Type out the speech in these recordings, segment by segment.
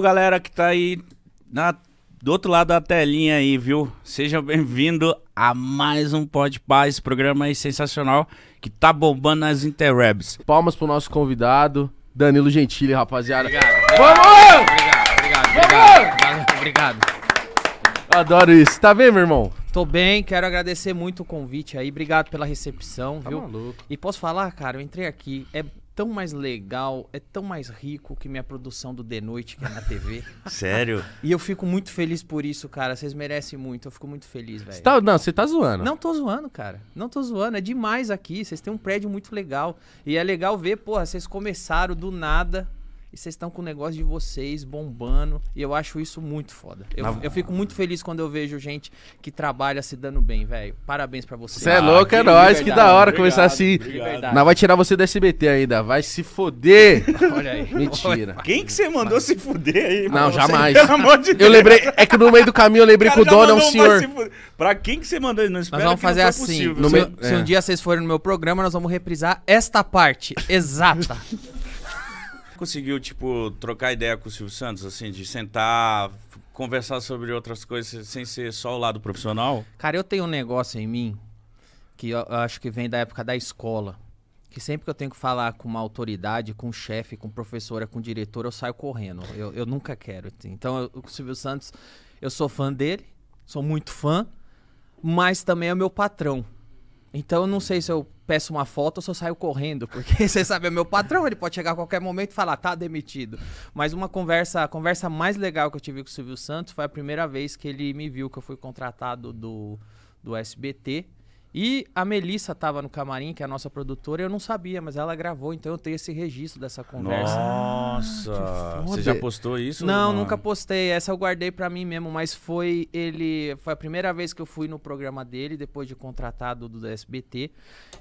Galera que tá aí na, do outro lado da telinha aí, viu? Seja bem-vindo a mais um Pod Paz, esse programa aí sensacional que tá bombando nas interwebs. Palmas pro nosso convidado, Danilo Gentili, rapaziada. Obrigado. Vamos! Obrigado, obrigado, obrigado. Obrigado. Adoro isso. Tá bem, meu irmão? Tô bem, quero agradecer muito o convite aí. Obrigado pela recepção, Tá viu? maluco. E posso falar, cara, eu entrei aqui, é tão mais legal, é tão mais rico que minha produção do The Noite, que é na TV. Sério? e eu fico muito feliz por isso, cara. Vocês merecem muito, eu fico muito feliz, velho. Tá, não, você tá zoando. Não tô zoando, cara. Não tô zoando. É demais aqui. Vocês têm um prédio muito legal. E é legal ver, porra, vocês começaram do nada e vocês estão com o negócio de vocês bombando. E eu acho isso muito foda. Eu, Na- eu fico muito feliz quando eu vejo gente que trabalha se dando bem, velho. Parabéns pra vocês. Você é louco, é nóis. Que da hora começar assim. Não vai tirar você do SBT ainda. Vai se foder. Olha aí. Mentira. Quem que você mandou se fuder aí? Não, mano? jamais. Pelo amor de Deus. Eu lembrei. É que no meio do caminho eu lembrei que o dono é um senhor. se. Pra quem que você mandou? Não Nós espera vamos que não fazer assim. possível. No se, se é. um dia vocês forem no meu programa, nós vamos reprisar esta parte exata. Conseguiu, tipo, trocar ideia com o Silvio Santos, assim, de sentar, conversar sobre outras coisas sem ser só o lado profissional? Cara, eu tenho um negócio em mim que eu acho que vem da época da escola. Que sempre que eu tenho que falar com uma autoridade, com um chefe, com professora, com diretor, eu saio correndo. Eu, eu nunca quero. Então, eu- o Silvio Santos, eu sou fã dele, sou muito fã, mas também é meu patrão. Então, eu não sei se eu peço uma foto eu saio correndo, porque você sabe, é meu patrão, ele pode chegar a qualquer momento e falar, tá demitido. Mas uma conversa, a conversa mais legal que eu tive com o Silvio Santos foi a primeira vez que ele me viu, que eu fui contratado do, do SBT. E a Melissa tava no camarim, que é a nossa produtora, e eu não sabia, mas ela gravou, então eu tenho esse registro dessa conversa. Nossa! foda. Você já postou isso? Não, nunca postei. Essa eu guardei pra mim mesmo, mas foi ele. Foi a primeira vez que eu fui no programa dele, depois de contratado do SBT.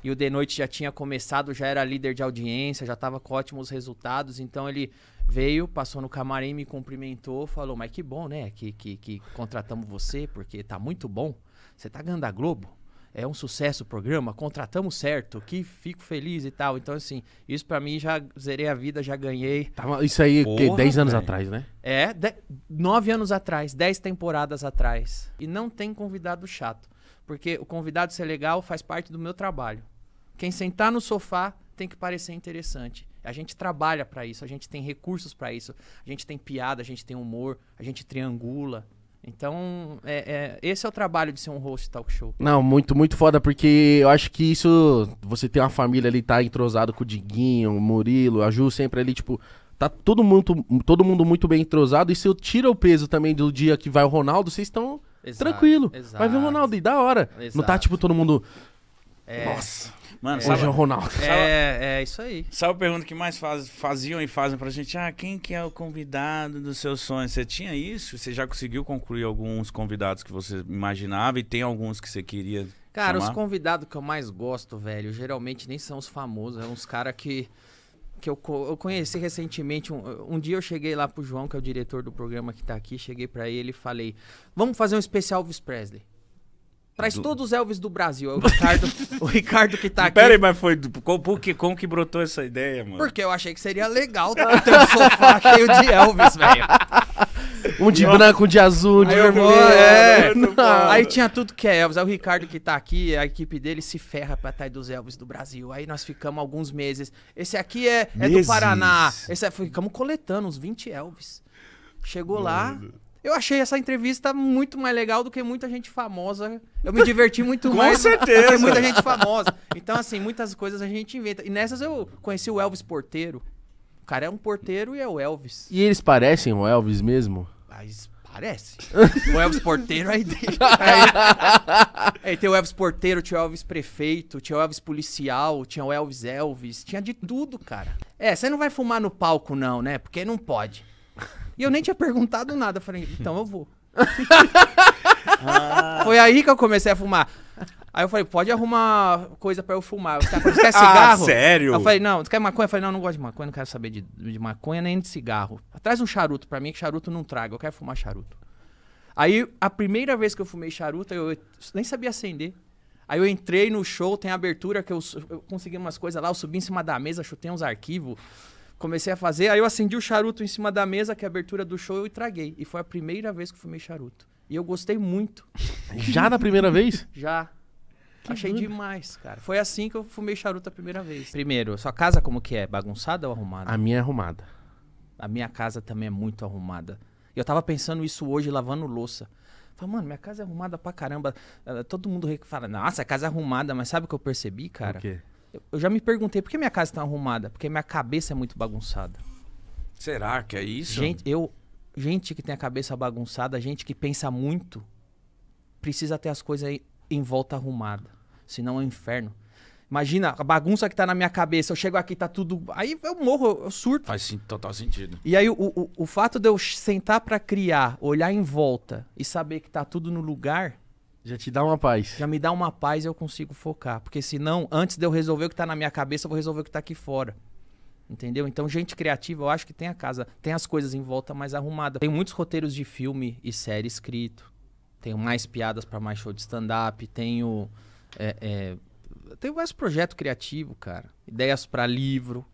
E o The Noite já tinha começado, já era líder de audiência, já tava com ótimos resultados. Então ele veio, passou no camarim, me cumprimentou, falou: Mas que bom, né? Que, que, que contratamos você, porque tá muito bom. Você tá ganhando a Globo. É um sucesso o programa, contratamos certo, que fico feliz e tal. Então, assim, isso pra mim já zerei a vida, já ganhei. Tava- Isso aí, quê? Porra, 10 anos velho. atrás, né? É, de- nove anos atrás, dez temporadas atrás. E não tem convidado chato. Porque o convidado ser legal faz parte do meu trabalho. Quem sentar no sofá tem que parecer interessante. A gente trabalha pra isso, a gente tem recursos pra isso. A gente tem piada, a gente tem humor, a gente triangula. Então, é, é- esse é o trabalho de ser um host talk show. Não, muito, muito foda, porque eu acho que isso. Você tem uma família ali, tá entrosado com o Diguinho, o Murilo, a Ju sempre ali, tipo. Tá todo mundo, todo mundo muito bem entrosado. E se eu tiro o peso também do dia que vai o Ronaldo, vocês estão Exato, tranquilo. exato. Vai ver o Ronaldo e da hora. Não tá Exato. tipo todo mundo. É, Nossa, Mano, hoje sabe, é o Ronaldo. é, é isso aí. sabe a pergunta que mais faz- faziam e fazem pra gente? Ah, quem que é o convidado dos seus sonhos? Você tinha isso? Você já conseguiu concluir alguns convidados que você imaginava e tem alguns que você queria Cara, os chamar? convidados que eu mais gosto, velho, geralmente nem são os famosos, é uns caras que, que eu, eu conheci recentemente. Um, um dia eu cheguei lá pro João, que é o diretor do programa que tá aqui, cheguei pra ele e falei: Vamos fazer um especial Elvis Presley. Traz Do- todos os Elvis do Brasil. É o Ricardo, o Ricardo que tá aqui. Pera aí, mas foi. do- Como, que- como que brotou essa ideia, mano? Porque eu achei que seria legal ter um sofá cheio de Elvis, velho. Um de branco, um de azul, um de eu vermelho. é. Aí tinha tudo que é Elvis. Aí o Ricardo que tá aqui, a equipe dele se ferra pra trás dos Elvis do Brasil. Aí nós ficamos alguns meses. Esse aqui é, é do? Paraná. Esse é, ficamos coletando uns 20 Elvis. Chegou lá. Eu achei essa entrevista muito mais legal do que muita gente famosa. Eu me diverti muito Com mais certeza. do que muita gente famosa. Então, assim, muitas coisas a gente inventa. E nessas eu conheci o Elvis Porteiro. O cara é um porteiro e é o Elvis. E eles parecem o Elvis mesmo? Mas parece. o Elvis Porteiro aí deixa. Aí, aí tem o Elvis Porteiro, tinha o Elvis Prefeito, tinha o Elvis Policial, tinha o Elvis Elvis, tinha de tudo, cara. É, você não vai fumar no palco, não, né? Porque não pode. E eu nem tinha perguntado nada. Falei, então eu vou. Foi aí que eu comecei a fumar. Aí eu falei, pode arrumar coisa pra eu fumar. Os caras falaram, você quer cigarro? Ah, sério? Eu falei, não, você quer maconha? Eu falei, não, não gosto de maconha, não quero saber de, de maconha nem de cigarro. Traz um charuto pra mim, que charuto não traga, eu quero fumar charuto. Aí, a primeira vez que eu fumei charuto, eu nem sabia acender. Aí eu entrei no show, tem abertura que eu, eu consegui umas coisas lá, eu subi em cima da mesa, chutei uns arquivos. Comecei a fazer, aí eu acendi o charuto em cima da mesa, que é a abertura do show, e traguei. E foi a primeira vez que eu fumei charuto. E eu gostei muito. Já na primeira vez? Já. Achei demais, cara. Foi assim que eu fumei charuto a primeira vez. Primeiro, sua casa como que é? Bagunçada ou arrumada? A minha é arrumada. A minha casa também é muito arrumada. E eu tava pensando isso hoje, lavando louça. Falei, mano, minha casa é arrumada pra caramba. Todo mundo fala, nossa, a casa é arrumada, mas sabe o que eu percebi, cara? O quê? Eu, já me perguntei, por que minha casa tá arrumada? Porque minha cabeça é muito bagunçada. Será que é isso? Gente, eu, gente que tem a cabeça bagunçada, gente que pensa muito, precisa ter as coisas aí em volta arrumada. Senão é um inferno. Imagina a bagunça que tá na minha cabeça. Eu chego aqui, tá tudo. Aí eu morro, eu surto. Faz sim, total sentido. E aí, o, o, o fato de eu sentar pra criar, olhar em volta e saber que tá tudo no lugar, Já te dá uma paz. já me dá uma paz e eu consigo focar. Porque senão, antes de eu resolver o que tá na minha cabeça, eu vou resolver o que tá aqui fora. Entendeu? Então, gente criativa, eu acho que tem a casa, tem as coisas em volta mais arrumada. Tem muitos roteiros de filme e série escrito. Tenho mais piadas pra mais show de stand-up. Tenho. É, é, tenho mais projeto criativo, cara. Ideias pra livro.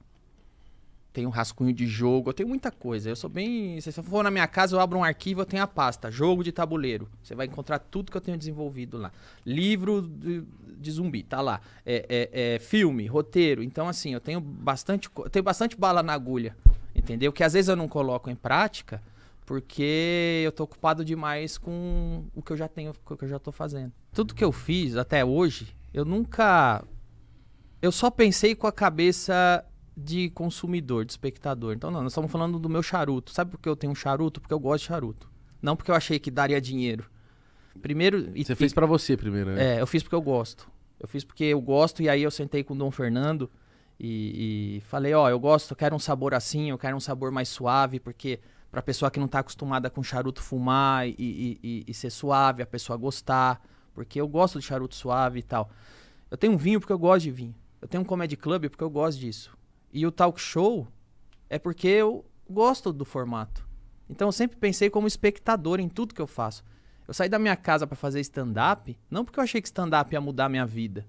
Tenho um rascunho de jogo. Eu tenho muita coisa. Eu sou bem. Se você for na minha casa, eu abro um arquivo, eu tenho a pasta. Jogo de tabuleiro. Você vai encontrar tudo que eu tenho desenvolvido lá. Livro de, de zumbi, tá lá. É, é- é filme, roteiro. Então, assim, eu tenho bastante, eu tenho bastante bala na agulha. Entendeu? Que às vezes eu não coloco em prática porque eu tô ocupado demais com o que eu já tenho, com o que eu já tô fazendo. Tudo que eu fiz até hoje, eu nunca. Eu só pensei com a cabeça de consumidor, de espectador. Então, não, nós estamos falando do meu charuto. Sabe por que eu tenho um charuto? Porque eu gosto de charuto. Não porque eu achei que daria dinheiro. Primeiro. e- Você fez pra você primeiro, né? é, eu fiz porque eu gosto. Eu fiz porque eu gosto e aí eu sentei com o Dom Fernando e, e falei, ó, eu gosto, eu quero um sabor assim, eu quero um sabor mais suave, porque pra pessoa que não tá acostumada com charuto fumar e- e- e ser suave, a pessoa gostar, porque eu gosto de charuto suave e tal. Eu tenho um vinho porque eu gosto de vinho. Eu tenho um comedy club porque eu gosto disso. E o talk show é porque eu gosto do formato. Então eu sempre pensei como espectador em tudo que eu faço. Eu saí da minha casa pra fazer stand-up, não porque eu achei que stand-up ia mudar a minha vida.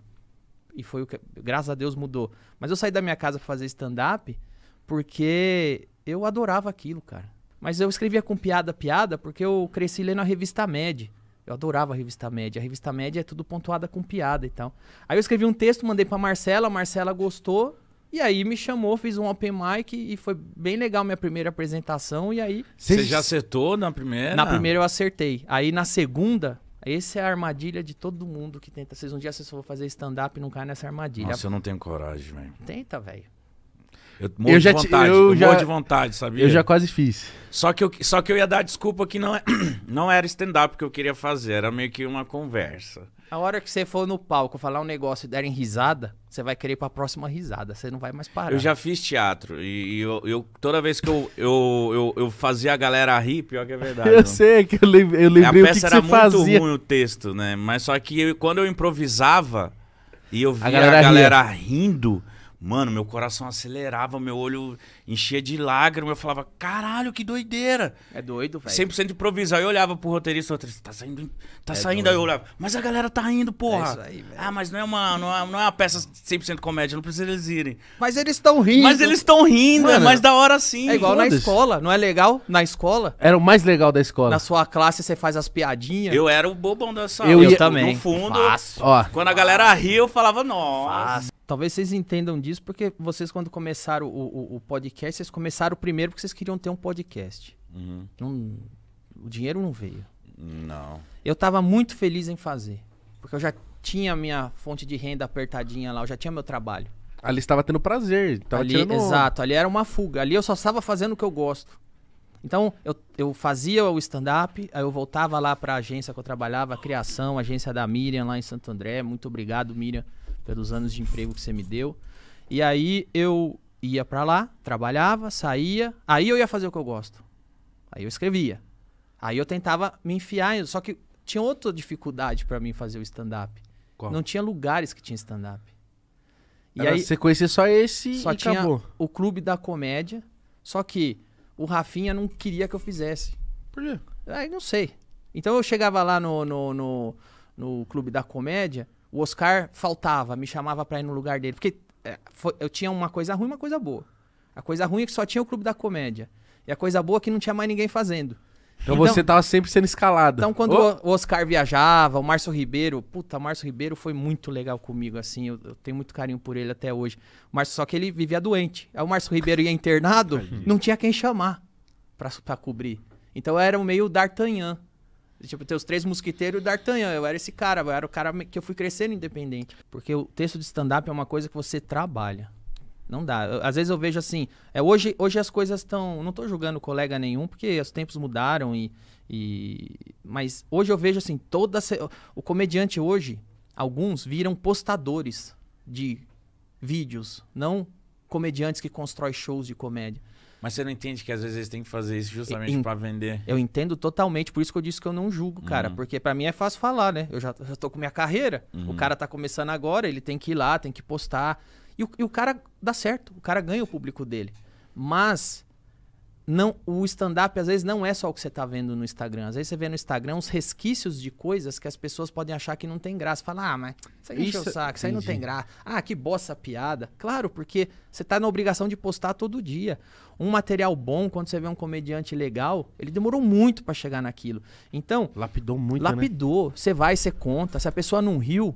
E foi o que, graças a Deus, mudou. Mas eu saí da minha casa pra fazer stand-up porque eu adorava aquilo, cara. Mas eu escrevia com piada, piada, porque eu cresci lendo a revista Med. Eu adorava a revista Med. A revista Med é tudo pontuada com piada e tal. Aí eu escrevi um texto, mandei pra Marcela, a Marcela gostou. E aí me chamou, fiz um open mic e foi bem legal minha primeira apresentação. E aí Você já acertou na primeira? na primeira eu acertei. Aí na segunda, essa é a armadilha de todo mundo que tenta. Vocês um dia vocês for fazer stand-up e não cai nessa armadilha. Nossa, eu não tenho coragem, velho. Tenta, velho. Eu morro já de te- vontade. eu Eu, já- morro de vontade, sabia? Eu já quase fiz. Só que, eu, só que eu ia dar desculpa que não, é, não era stand-up que eu queria fazer, era meio que uma conversa. A hora que você for no palco falar um negócio e derem risada, você vai querer ir pra próxima risada. Você não vai mais parar. Eu já fiz teatro e, eu, eu- toda vez que eu, eu, eu, eu fazia a galera rir, pior que é verdade. Eu não. sei que eu, lem- eu a lembrei o que, peça que era você muito fazia. ruim o texto, né? Mas só que eu- quando eu improvisava e eu via a galera galera, ria. rindo, mano, meu coração acelerava, meu olho enchia de lágrimas, eu falava, caralho, que doideira. É doido, velho. 100% improviso. Aí eu olhava pro roteirista, o roteirista, tá saindo, tá É saindo. doido. Aí eu olhava, mas a galera tá rindo, porra. É isso aí, velho. ah, mas não é uma, não é, não é uma peça 100% comédia, não precisa eles irem. Mas eles estão rindo. Mas eles estão rindo, é Mano, mais da hora sim. É igual na escola, não é legal? Na escola, Era o mais legal da escola. na sua classe você faz as piadinhas. Eu era o bobão da sala. Eu ia- também. No fundo, Fácil. Ó, quando a galera ria, eu falava, nossa. Talvez vocês entendam disso porque vocês, quando começaram o, o- o podcast, vocês começaram primeiro porque vocês queriam ter um podcast. Uhum. Não- o dinheiro não veio. Não. Eu tava muito feliz em fazer. Porque eu já tinha a minha fonte de renda apertadinha lá, eu já tinha meu trabalho. ali estava tendo prazer. Tava ali, tirando exato, ali era uma fuga. Ali eu só estava fazendo o que eu gosto. Então, eu, eu fazia o stand-up, aí eu voltava lá pra agência que eu trabalhava, a criação, a agência da Miriam lá em Santo André. Muito obrigado, Miriam, pelos anos de emprego que você me deu. E aí eu ia pra lá, trabalhava, saía, aí eu ia fazer o que eu gosto. Aí eu escrevia. Aí eu tentava me enfiar, só que tinha outra dificuldade pra mim fazer o stand-up. Não tinha lugares que tinha stand-up. E Era aí você conhecer só esse só e tinha acabou. o clube da comédia, só que o Rafinha não queria que eu fizesse. Por quê? Aí não sei. Então eu chegava lá no, no, no, no clube da comédia, o Oscar faltava, me chamava pra ir no lugar dele. Porque é, foi- eu tinha uma coisa ruim e uma coisa boa. A coisa ruim é que só tinha o Clube da Comédia. E a coisa boa é que não tinha mais ninguém fazendo. Então, você tava sempre sendo escalado. Então, quando Ô, o Oscar viajava, o Márcio Ribeiro, puta, o Márcio Ribeiro foi muito legal comigo, assim, eu, eu tenho muito carinho por ele até hoje. Márcio, só que ele vivia doente. Aí o Márcio Ribeiro ia internado, não tinha quem chamar pra, pra cobrir. Então eu era o meio D'Artagnan. Tipo, ter os três mosquiteiros e o D'Artagnan. Eu era esse cara, eu era o cara que eu fui crescendo independente. Porque o texto de stand-up é uma coisa que você trabalha. Não dá. Eu- às vezes eu vejo assim. É, hoje, hoje as coisas estão. Não tô julgando colega nenhum, porque os tempos mudaram e. e- mas hoje eu vejo assim, toda. O comediante hoje, alguns viram postadores de vídeos, não comediantes que constroem shows de comédia. Mas você não entende que às vezes eles têm que fazer isso justamente pra vender. Eu entendo totalmente, por isso que eu disse que eu não julgo, cara. Porque pra mim é fácil falar, né? Eu já, já tô com minha carreira. O cara tá começando agora, ele tem que ir lá, tem que postar. E o, e o cara dá certo, o cara ganha o público dele. Mas não o stand-up às vezes não é só o que você tá vendo no Instagram. Às vezes você vê no Instagram uns resquícios de coisas que as pessoas podem achar que não tem graça. Fala, ah, mas isso aí encheu o Isso- saco, isso aí não tem graça. Ah, que bosta piada. Claro, porque você tá na obrigação de postar todo dia. Um material bom, quando você vê um comediante legal, ele demorou muito pra chegar naquilo. Então, Lapidou muito, né? lapidou. Você vai, você conta. Se a pessoa não riu,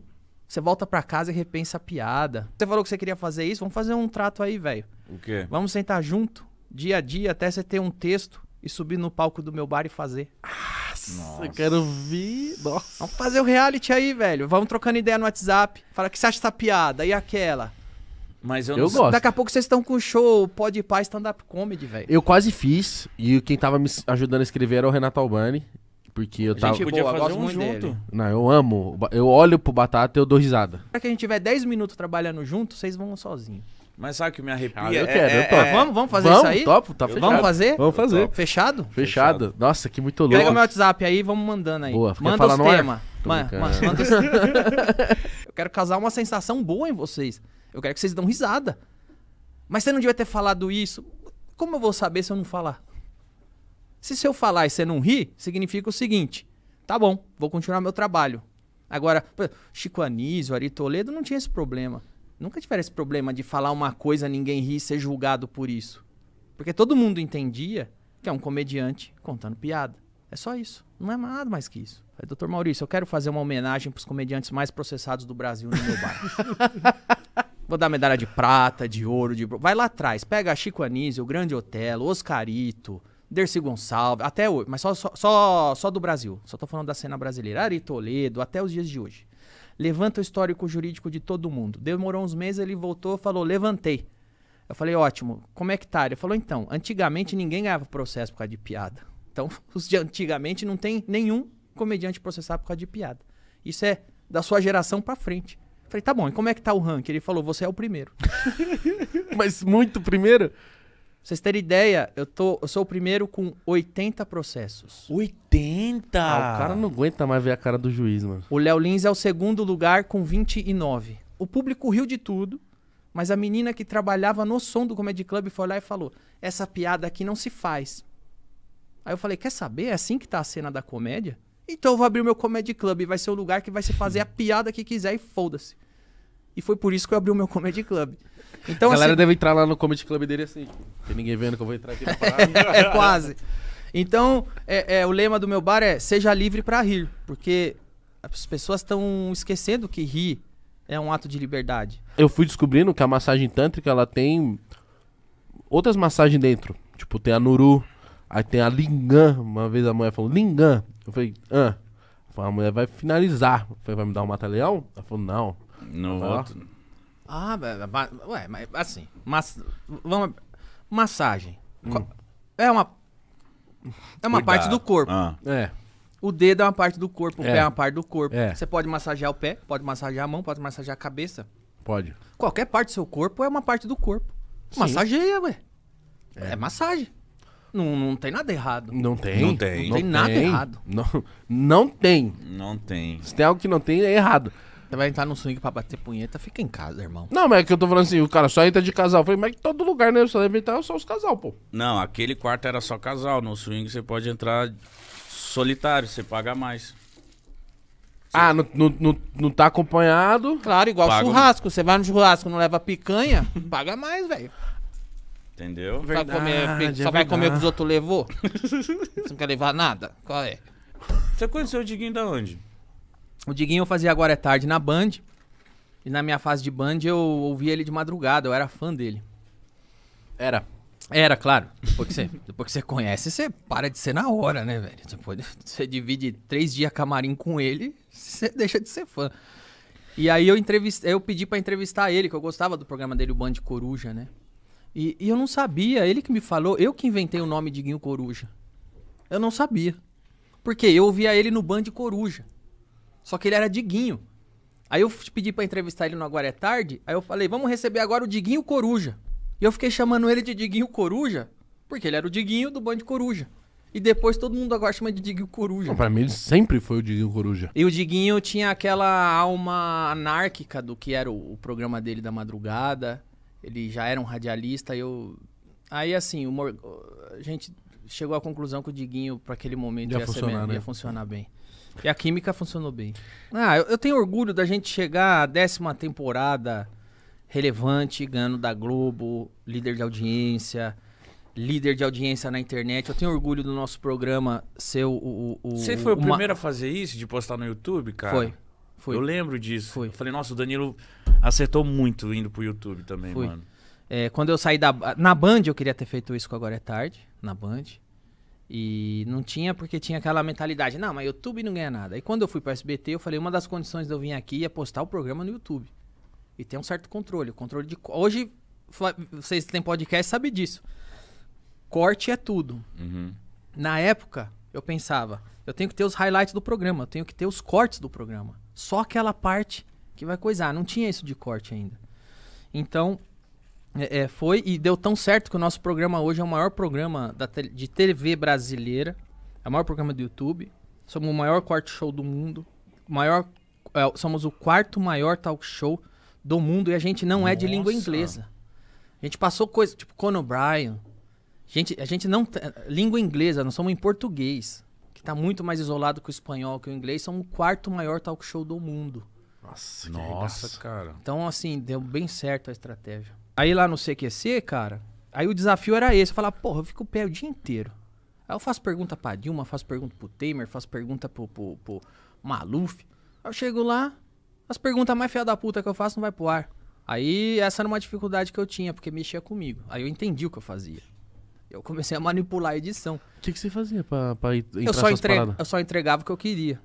você volta pra casa e repensa a piada. Você falou que você queria fazer isso, vamos fazer um trato aí, velho. O quê? Vamos sentar junto, dia a dia, até você ter um texto e subir no palco do meu bar e fazer. Nossa, eu quero ver. Nossa. Vamos fazer o reality aí, velho. Vamos trocando ideia no WhatsApp. Fala o que você acha dessa piada e aquela. Mas eu, Eu não sei- gosto. Daqui a pouco vocês estão com o show Pode Pá stand-up comedy, velho. Eu quase fiz, e quem tava me ajudando a escrever era o Renato Albani. Porque eu A tava. gente podia boa, fazer um junto. dele. Não, eu amo. Eu olho pro Batata e eu dou risada. Pra que a gente tiver 10 minutos trabalhando junto, vocês vão sozinho. Mas sabe o que me arrepia? Ah, eu É- quero, é- eu topo. é- Vamos, vamos fazer Vamos, isso aí? topo, tá fechado. Vamos fazer? Vamos fazer. Fechado? Fechado. Nossa, que muito louco. Pega meu WhatsApp aí, vamos mandando aí. Boa, manda falar os temas. Tô Ma- brincando. ma- manda os... eu quero causar uma sensação boa em vocês. Eu quero que vocês dão risada. Mas você não devia ter falado isso. Como eu vou saber se eu não falar? Se, se eu falar e você não rir, significa o seguinte: tá bom, vou continuar meu trabalho. Agora, Chico Anísio, Ari Toledo não tinha esse problema. Nunca tiveram esse problema de falar uma coisa, ninguém rir e ser julgado por isso. Porque todo mundo entendia que é um comediante contando piada. É só isso. Não é nada mais que isso. Falei, doutor Maurício, eu quero fazer uma homenagem pros comediantes mais processados do Brasil no meu bar. Vou dar medalha de prata, de ouro, de... Vai lá atrás, pega Chico Anísio, o Grande Otelo, Oscarito, Dercy Gonçalves, até hoje, mas só, só, só, só do Brasil. Só tô falando da cena brasileira. Ari Toledo, até os dias de hoje. Levanta o histórico jurídico de todo mundo. Demorou uns meses, ele voltou falou, levantei. Eu falei, ótimo, como é que tá? Ele falou, então, antigamente ninguém ganhava processo por causa de piada. Então, os de antigamente não tem nenhum comediante processado por causa de piada. Isso é da sua geração pra frente. Eu falei, tá bom, e como é que tá o ranking? Ele falou, você é o primeiro. Mas muito primeiro. Pra vocês terem ideia, eu, tô, eu sou o primeiro com 80 processos. 80! Ah, o cara não aguenta mais ver a cara do juiz, mano. O Léo Lins é o segundo lugar com 29. O público riu de tudo, mas a menina que trabalhava no som do Comedy Club foi lá e falou: Essa piada aqui não se faz. Aí eu falei: Quer saber? É assim que tá a cena da comédia? Então eu vou abrir o meu Comedy Club. Vai ser o lugar que vai se fazer a piada que quiser e foda-se. E foi por isso que eu abri o meu Comedy Club. Então, a galera assim, deve entrar lá no comedy club dele assim, tipo, tem ninguém vendo que eu vou entrar aqui na parada. é quase. Então, é, é, o lema do meu bar é seja livre pra rir, porque as pessoas estão esquecendo que rir é um ato de liberdade. eu fui descobrindo que a massagem tântrica, ela tem outras massagens dentro. Tipo, tem a Nuru, aí tem a Lingam. Uma vez a mulher falou, Lingam. Eu falei, ah. Eu falei, a mulher vai finalizar. Eu falei, vai me dar um mata-leão? Ela falou, não. No Ah. outro. Ah, ué, mas assim, mas, vamos, massagem. Co- É uma é uma Cuidado. parte do corpo. Ah. É. O dedo é uma parte do corpo, o É. pé é uma parte do corpo. É. Você pode massagear o pé, pode massagear a mão, pode massagear a cabeça. Pode. Qualquer parte do seu corpo é uma parte do corpo. Sim. Massageia, ué. É, massagem. Não, não tem nada errado. Não tem. Não tem. Não tem nada errado. Não, não tem. Não tem. Se tem algo que não tem, é errado. Você vai entrar no swing pra bater punheta, fica em casa, irmão. Não, mas é que eu tô falando assim, o cara só entra de casal. Eu falei, mas todo lugar, né? Só deve entrar só os casal, pô. Não, aquele quarto era só casal. No swing você pode entrar solitário, você paga mais. Ah, não, não, não, não tá acompanhado. Claro, igual Paga um- churrasco. Você vai no churrasco não leva picanha, paga mais, velho. Entendeu? Vai comer, Verdade, só é vai comer o que verdade. os outros levou? Você não quer levar nada? Qual é? Você conheceu o Diguinho da onde? O Diguinho eu fazia agora é tarde na Band. E na minha fase de Band eu ouvia ele de madrugada, eu era fã dele. Era. Era, claro. Depois que você, depois que você conhece, você para de ser na hora, né, velho? Depois você divide três dias camarim com ele, você deixa de ser fã. E aí eu entrevistei, eu pedi pra entrevistar ele, que eu gostava do programa dele, o Band Coruja, né? E, e eu não sabia, ele que me falou, eu que inventei o nome Diguinho Coruja. Eu não sabia. Porque eu ouvia ele no Band Coruja. Só que ele era Diguinho. Aí eu pedi pra entrevistar ele no Agora é Tarde, aí eu falei, vamos receber agora o Diguinho Coruja. E eu fiquei chamando ele de Diguinho Coruja, porque ele era o Diguinho do Band Coruja. E depois todo mundo agora chama de Diguinho Coruja. Não, pra mim ele sempre foi o Diguinho Coruja. E o Diguinho tinha aquela alma anárquica do que era o, o programa dele da madrugada. Ele já era um radialista. Eu... Aí, assim, Mor- a gente chegou à conclusão que o Diguinho, para aquele momento, Ia ia, funcionar, bem- né? ia funcionar bem. E a química funcionou bem. Ah, eu, eu tenho orgulho da gente chegar à décima temporada relevante, ganhando da Globo, líder de audiência, líder de audiência na internet. Eu tenho orgulho do nosso programa ser o. o, o Você foi o uma- primeiro a fazer isso, de postar no YouTube, cara? Foi. Foi. Eu lembro disso. Foi. Eu falei, nossa, o Danilo acertou muito indo pro YouTube também, Foi. mano. É, quando eu saí da. Na Band, eu queria ter feito isso com Agora é Tarde, na Band. E não tinha porque tinha aquela mentalidade, não, mas YouTube não ganha nada. E quando eu fui pro SBT, eu falei, uma das condições de eu vir aqui é postar o programa no YouTube. E ter um certo controle. O controle de. Hoje, vocês têm podcast, sabe disso. Corte é tudo. Uhum. Na época, eu pensava, eu tenho que ter os highlights do programa, eu tenho que ter os cortes do programa. Só aquela parte que vai coisar. Não tinha isso de corte ainda. Então, é, é, foi e deu tão certo que o nosso programa hoje é o maior programa da te- de TV brasileira, é o maior programa do YouTube. Somos o maior corte show do mundo, maior, é, somos o quarto maior talk show do mundo e a gente não é de língua Nossa. inglesa. A gente passou coisa tipo Conan O'Brien. Gente, a gente não tem- língua inglesa, nós somos em português, que tá muito mais isolado que o espanhol, que o inglês, somos o quarto maior talk show do mundo. Nossa, que Nossa, cara. Então, assim, deu bem certo a estratégia. Aí lá no CQC, cara, aí o desafio era esse. Eu falava, porra, eu fico pé o dia inteiro. Aí eu faço pergunta pra Dilma, faço pergunta pro Temer, faço pergunta pro, pro, pro Maluf. Aí eu chego lá, as perguntas mais feias da puta que eu faço não vai pro ar. Aí essa era uma dificuldade que eu tinha, porque mexia comigo. Aí eu entendi o que eu fazia. Eu comecei a manipular a edição. O que, que você fazia pra, pra entrar Eu só, entre... eu só entregava o que eu queria.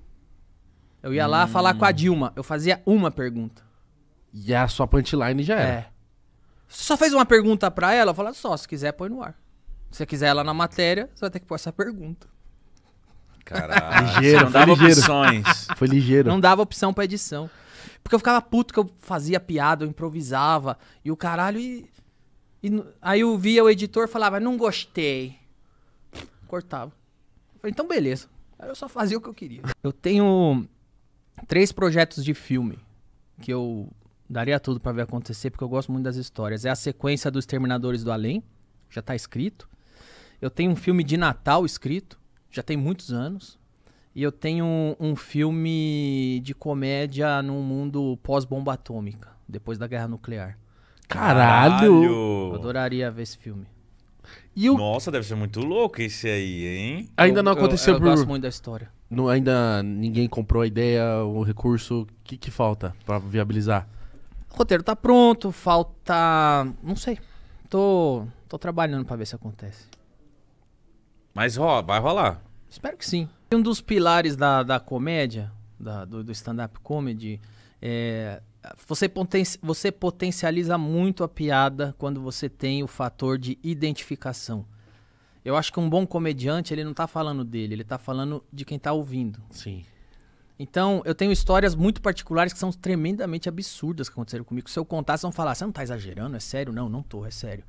Eu ia lá falar com a Dilma, eu fazia uma pergunta. E a sua punchline já era. É. Você só fez uma pergunta pra ela, eu falei, só, se quiser, põe no ar. Se você quiser ela na matéria, você vai ter que pôr essa pergunta. Caralho. Ligeiro, não dava foi ligeiro. opções. Foi ligeiro. Não dava opção pra edição. Porque eu ficava puto que eu fazia piada, eu improvisava, e o caralho, e... e aí eu via o editor e falava, não gostei. Cortava. Eu falei, então beleza. Aí eu só fazia o que eu queria. Eu tenho três projetos de filme que eu daria tudo pra ver acontecer, porque eu gosto muito das histórias. É a sequência dos Terminadores do Além, já tá escrito. Eu tenho um filme de Natal escrito, já tem muitos anos. E eu tenho um, um filme de comédia num mundo pós-bomba atômica, depois da guerra nuclear. Caralho! Eu adoraria ver esse filme. E o... Nossa, deve ser muito louco esse aí, hein? ainda Eu- não eu- aconteceu eu, por... gosto muito da história. Não, ainda ninguém comprou a ideia, o recurso. O que, que falta pra viabilizar? O roteiro tá pronto, falta. Não sei. Tô, tô trabalhando pra ver se acontece. Mas vai rolar. Espero que sim. Um dos pilares da, da comédia, da- do, do stand-up comedy, é. Você, poten você potencializa muito a piada quando você tem o fator de identificação. Eu acho que um bom comediante, ele não tá falando dele, ele tá falando de quem tá ouvindo. Sim. Então, eu tenho histórias muito particulares que são tremendamente absurdas que aconteceram comigo. Se eu contar, vocês vão falar, você não tá exagerando? É sério? Não, não tô, é sério.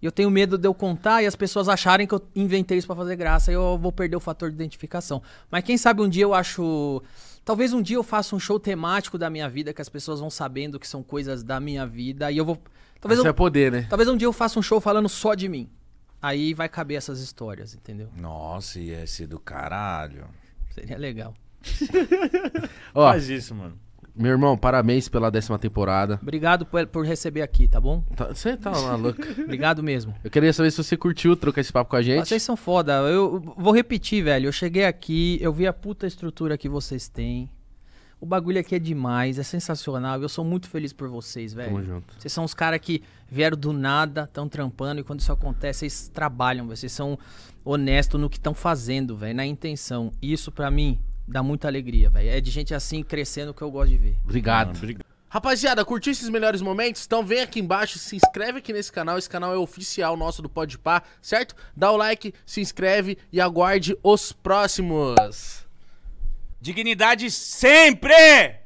E eu tenho medo de eu contar e as pessoas acharem que eu inventei isso pra fazer graça e eu vou perder o fator de identificação. Mas quem sabe um dia eu acho. Talvez um dia eu faça um show temático da minha vida que as pessoas vão sabendo que são coisas da minha vida e eu vou. Talvez, Você vai eu... poder, né? Talvez um dia eu faça um show falando só de mim. Aí vai caber essas histórias, entendeu? Nossa, ia ser do caralho. Seria legal. Ó, Faz isso, mano. Meu irmão, parabéns pela décima temporada. Obrigado por, por receber aqui, tá bom? Tá- Você tá maluco. Obrigado mesmo. Eu queria saber se você curtiu trocar esse papo com a gente. Vocês são foda. Eu vou repetir, velho. Eu cheguei aqui, eu vi a puta estrutura que vocês têm. O bagulho aqui é demais, é sensacional. Eu sou muito feliz por vocês, velho. Tamo junto. Vocês são os caras que vieram do nada, estão trampando, e quando isso acontece, vocês trabalham, vocês são honestos no que estão fazendo, velho, na intenção. Isso, pra mim, dá muita alegria, velho. É de gente assim crescendo que eu gosto de ver. Obrigado. Mano, obrigado. Rapaziada, curtiu esses melhores momentos? Então vem aqui embaixo, se inscreve aqui nesse canal. Esse canal é oficial nosso do Podpah, certo? Dá o like, se inscreve e aguarde os próximos. Dignidade sempre!